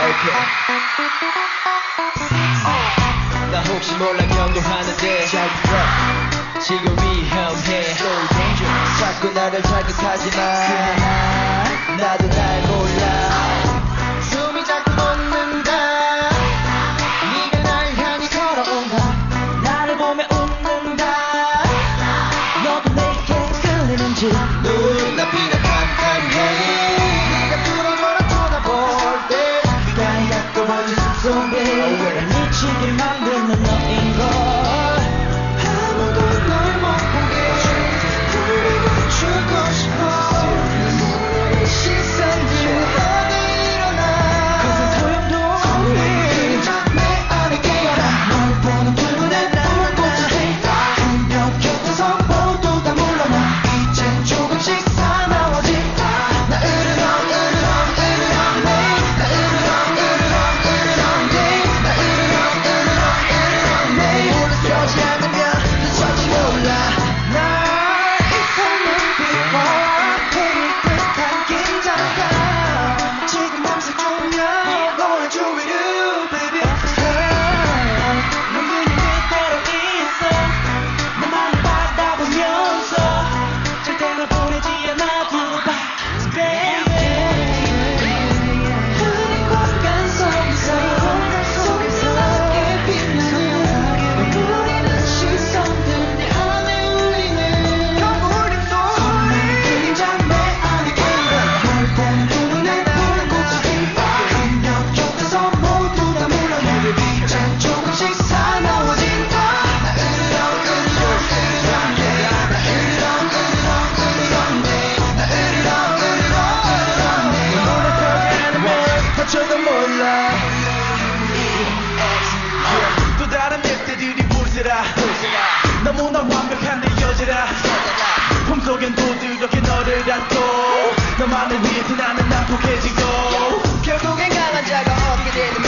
오케이. 나 혹시 몰라 경도하는데. Jack Black 지금 위험해. So danger. 자꾸 나를 자극하지 마. 나도 날 몰라. 너를 닫고 너만을 위해 나는 난폭해지고 결국엔 강한 자가 얻게 되는